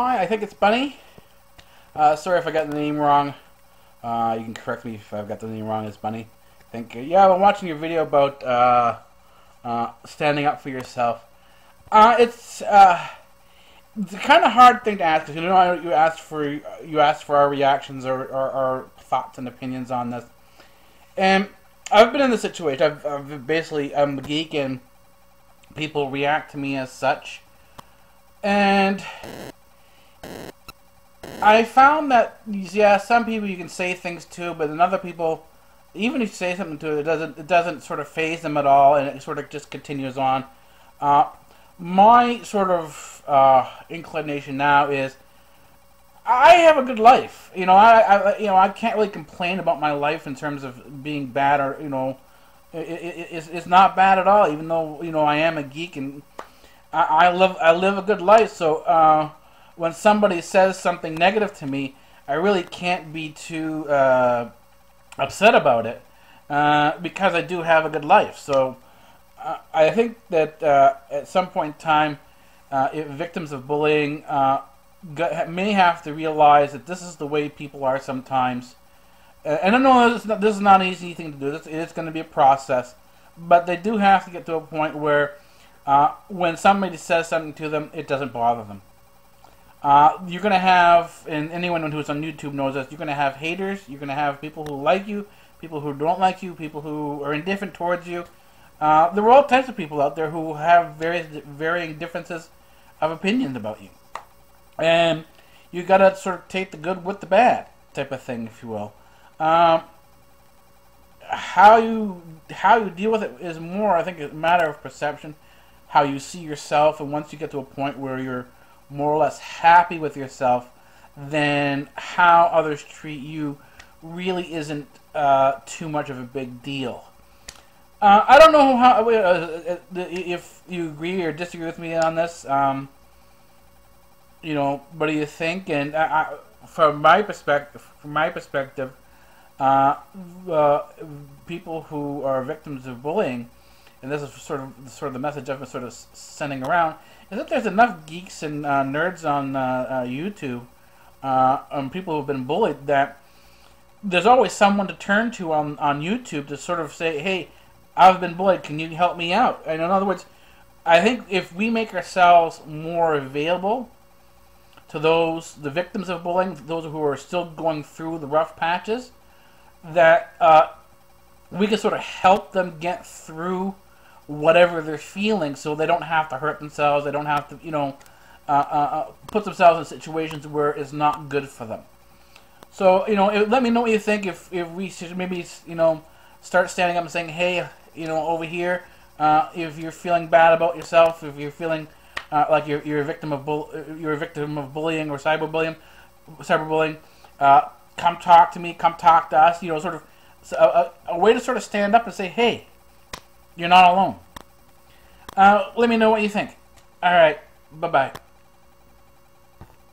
Hi, I think it's Bunny. Uh, sorry if I got the name wrong. Uh, you can correct me if I've got the name wrong. It's Bunny. Thank you. Yeah, I've been watching your video about uh, uh, standing up for yourself. Uh, it's uh, it's a kind of hard thing to ask because you know you asked for you asked for our reactions or, or, thoughts and opinions on this, and I've been in this situation. I've, I've basically I'm a geek and people react to me as such, and I found that yeah, some people you can say things to, but then other people, even if you say something to it, it doesn't it doesn't sort of faze them at all, and it sort of just continues on. Uh, my sort of uh, inclination now is I have a good life. You know, I, I you know I can't really complain about my life in terms of being bad or you know, it, it, it's, it's not bad at all. Even though you know I am a geek and I, I live I live a good life, so. Uh, when somebody says something negative to me, I really can't be too uh, upset about it uh, because I do have a good life. So uh, I think that uh, at some point in time, uh, victims of bullying may have to realize that this is the way people are sometimes. and I know this is, not, this is not an easy thing to do. This, it's going to be a process. But they do have to get to a point where when somebody says something to them, it doesn't bother them. Uh, you're going to have, and anyone who's on YouTube knows this, you're going to have haters, you're going to have people who like you, people who don't like you, people who are indifferent towards you. Uh, there are all types of people out there who have various varying differences of opinions about you. And you got to sort of take the good with the bad type of thing, if you will. Um, how you how you deal with it is more, I think, a matter of perception, how you see yourself, and once you get to a point where you're more or less happy with yourself, then how others treat you really isn't uh, too much of a big deal. Uh, I don't know how uh, uh, uh if you agree or disagree with me on this. Um, you know, what do you think? And I, from my perspective, from my perspective, uh, people who are victims of bullying, and this is sort of sort of the message I've been sort of sending around, is that there's enough geeks and uh, nerds on uh, uh, YouTube, uh, people who've been bullied, that there's always someone to turn to on, on YouTube to sort of say, hey, I've been bullied, can you help me out? And in other words, I think if we make ourselves more available to those, the victims of bullying, those who are still going through the rough patches, that uh, we can sort of help them get through whatever they're feeling so they don't have to hurt themselves. They don't have to, you know, uh, uh, uh, put themselves in situations where it's not good for them. So, you know, let me know what you think if, if we should maybe, you know, start standing up and saying, hey, you know, over here, uh, if you're feeling bad about yourself, if you're feeling uh, like you're, you're a victim of bull, you're a victim of bullying or cyberbullying, cyberbullying, uh, come talk to me, come talk to us, you know, sort of a, a way to sort of stand up and say, hey, you're not alone. Uh, let me know what you think. All right. Bye bye.